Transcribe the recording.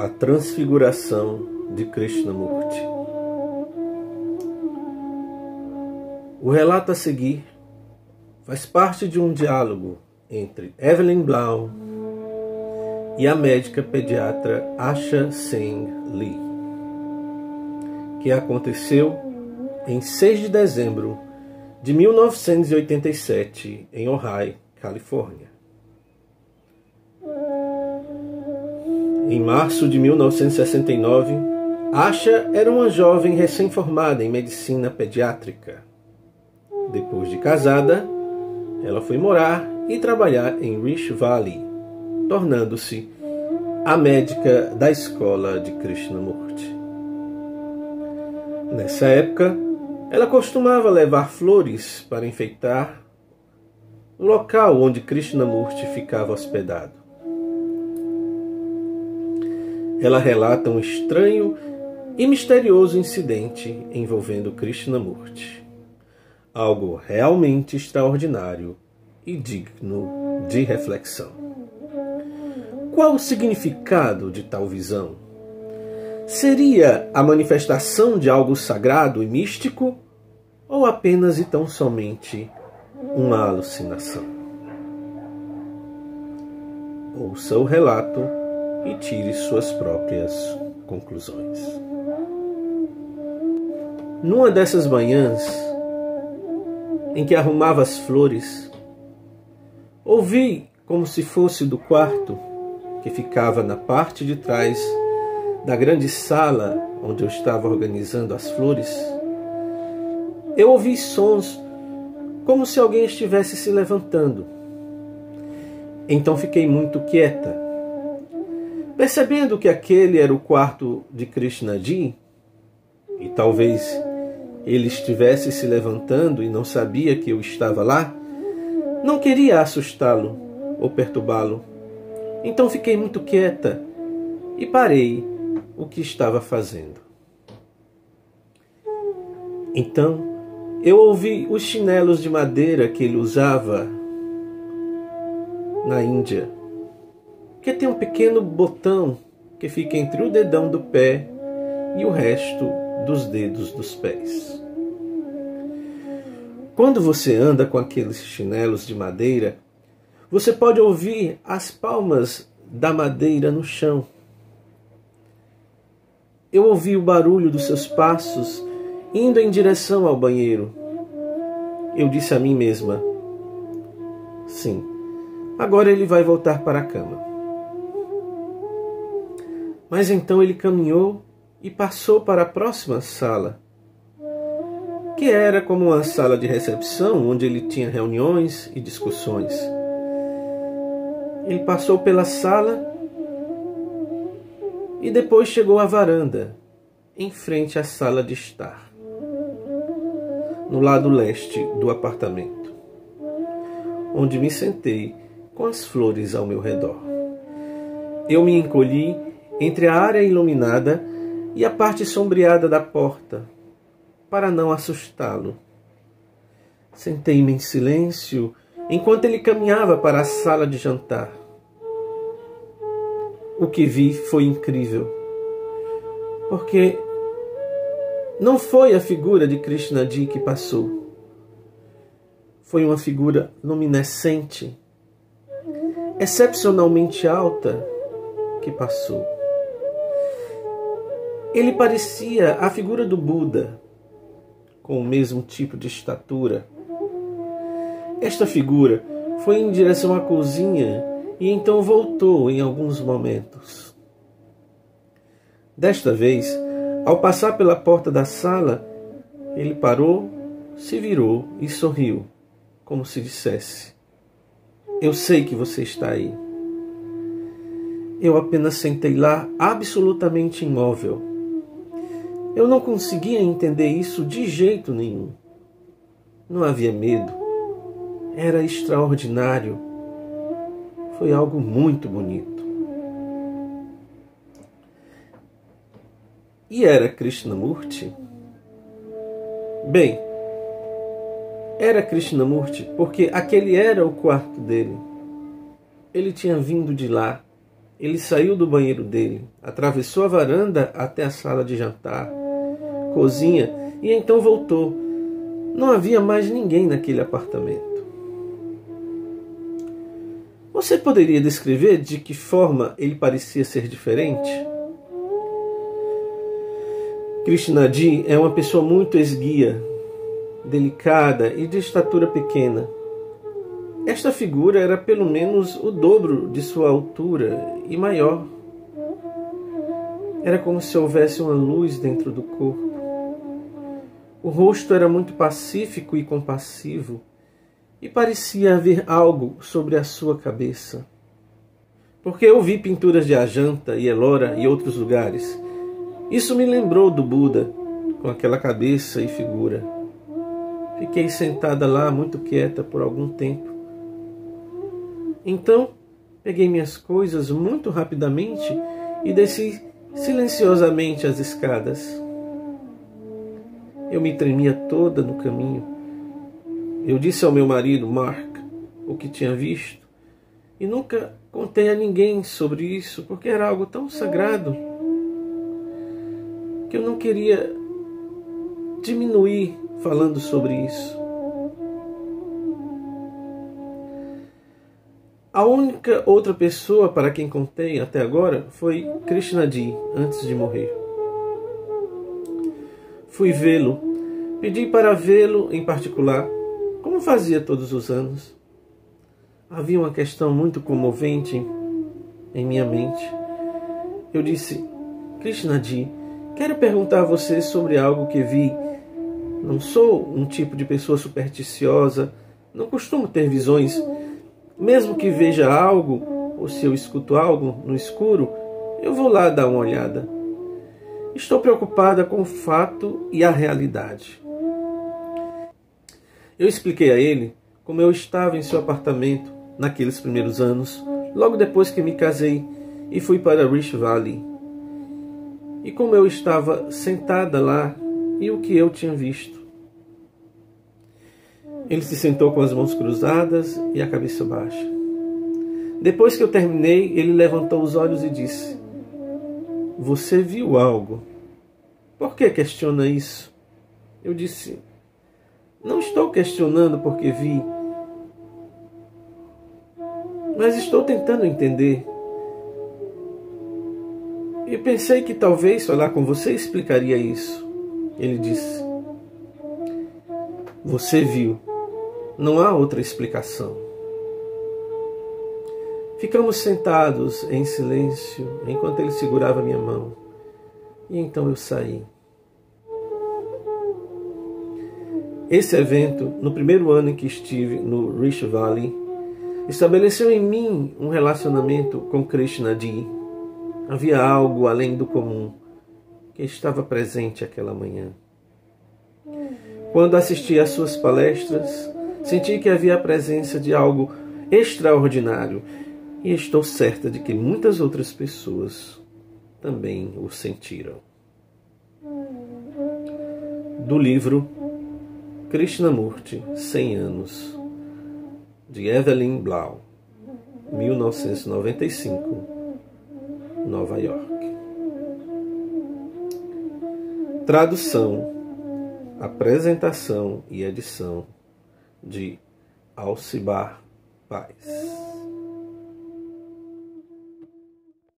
A Transfiguração de Krishnamurti. O relato a seguir faz parte de um diálogo entre Evelyn Blau e a médica pediatra Asha Singh Lee, que aconteceu em 6 de dezembro de 1987 em Ohio, Califórnia. Em março de 1969, Asha era uma jovem recém-formada em medicina pediátrica. Depois de casada, ela foi morar e trabalhar em Rich Valley, tornando-se a médica da escola de Krishnamurti. Nessa época, ela costumava levar flores para enfeitar o local onde Krishnamurti ficava hospedado ela relata um estranho e misterioso incidente envolvendo Krishnamurti. Algo realmente extraordinário e digno de reflexão. Qual o significado de tal visão? Seria a manifestação de algo sagrado e místico ou apenas e tão somente uma alucinação? Ouça o relato e tire suas próprias conclusões. Numa dessas manhãs em que arrumava as flores, ouvi como se fosse do quarto que ficava na parte de trás da grande sala onde eu estava organizando as flores. Eu ouvi sons como se alguém estivesse se levantando. Então fiquei muito quieta Percebendo que aquele era o quarto de Krishnaji, e talvez ele estivesse se levantando e não sabia que eu estava lá, não queria assustá-lo ou perturbá-lo. Então fiquei muito quieta e parei o que estava fazendo. Então eu ouvi os chinelos de madeira que ele usava na Índia que tem um pequeno botão que fica entre o dedão do pé e o resto dos dedos dos pés. Quando você anda com aqueles chinelos de madeira, você pode ouvir as palmas da madeira no chão. Eu ouvi o barulho dos seus passos indo em direção ao banheiro. Eu disse a mim mesma: Sim, agora ele vai voltar para a cama. Mas então ele caminhou e passou para a próxima sala, que era como uma sala de recepção onde ele tinha reuniões e discussões. Ele passou pela sala e depois chegou à varanda, em frente à sala de estar, no lado leste do apartamento, onde me sentei com as flores ao meu redor. Eu me encolhi entre a área iluminada e a parte sombreada da porta, para não assustá-lo. Sentei-me em silêncio enquanto ele caminhava para a sala de jantar. O que vi foi incrível, porque não foi a figura de Krishnaji que passou. Foi uma figura luminescente, excepcionalmente alta, que passou. Ele parecia a figura do Buda, com o mesmo tipo de estatura. Esta figura foi em direção à cozinha e então voltou em alguns momentos. Desta vez, ao passar pela porta da sala, ele parou, se virou e sorriu, como se dissesse: Eu sei que você está aí. Eu apenas sentei lá absolutamente imóvel eu não conseguia entender isso de jeito nenhum. Não havia medo. Era extraordinário. Foi algo muito bonito. E era Krishnamurti? Bem, era Krishnamurti porque aquele era o quarto dele. Ele tinha vindo de lá Ele saiu do banheiro dele, atravessou a varanda até a sala de jantar, cozinha e então voltou. Não havia mais ninguém naquele apartamento. Você poderia descrever de que forma ele parecia ser diferente? Krishnadi é uma pessoa muito esguia, delicada e de estatura pequena. Esta figura era pelo menos o dobro de sua altura e maior. Era como se houvesse uma luz dentro do corpo. O rosto era muito pacífico e compassivo, e parecia haver algo sobre a sua cabeça. Porque eu vi pinturas de Ajanta e Elora e outros lugares. Isso me lembrou do Buda, com aquela cabeça e figura. Fiquei sentada lá, muito quieta, por algum tempo. Então, peguei minhas coisas muito rapidamente e desci silenciosamente as escadas. Eu me tremia toda no caminho. Eu disse ao meu marido, Mark, o que tinha visto, e nunca contei a ninguém sobre isso, porque era algo tão sagrado que eu não queria diminuir falando sobre isso. A única outra pessoa para quem contei até agora foi Krishnadi, antes de morrer. Fui vê-lo. Pedi para vê-lo em particular, como fazia todos os anos. Havia uma questão muito comovente em, minha mente. Eu disse: Krishnadi, quero perguntar a você sobre algo que vi. Não sou um tipo de pessoa supersticiosa, não costumo ter visões. Mesmo que veja algo, ou se eu escuto algo no escuro, eu vou lá dar uma olhada. Estou preocupada com o fato e a realidade. Eu expliquei a ele como eu estava em seu apartamento naqueles primeiros anos, logo depois que me casei e fui para Rich Valley. E como eu estava sentada lá e o que eu tinha visto. Ele se sentou com as mãos cruzadas e a cabeça baixa. Depois que eu terminei, ele levantou os olhos e disse: você viu algo. Por que questiona isso? Eu disse: Não estou questionando porque vi, mas estou tentando entender. E pensei que talvez falar com você explicaria isso. Ele disse: Você viu. Não há outra explicação. Ficamos sentados em silêncio enquanto ele segurava minha mão. E então eu saí. Esse evento, no primeiro ano em que estive no Rich Valley, estabeleceu em mim um relacionamento com Krishna Di. Havia algo além do comum que estava presente aquela manhã. Quando assisti às suas palestras, senti que havia a presença de algo extraordinário e estou certa de que muitas outras pessoas também o sentiram. Do livro Krishnamurti, 100 anos, de Evelyn Blau, 1995, Nova York. Tradução, apresentação e edição de Alcibar Paz.